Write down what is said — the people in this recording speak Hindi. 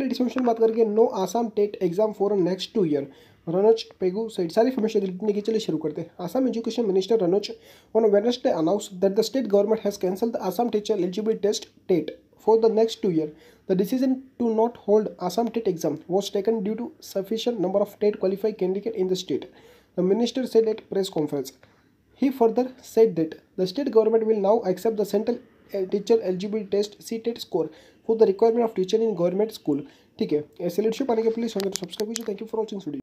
लेटेस्ट इन्फॉर्मेशन बात करेंगे no Assam TET exam for next two year लिखने की चलिए शुरू करते हैं Assam education minister Ranoj on Wednesday announce that the state government has cancel the Assam teacher eligibility test TET for the next two years. The decision to not hold Assam TET exam was taken due to sufficient number of TET qualified candidates in the state. The minister said at press conference. He further said that the state government will now accept the central teacher eligibility test CTET score for the requirement of teacher in government school. ठीक है ऐसे लीडरशिप आने के प्लीज़ सब्सक्राइब कीजिए thank you for watching video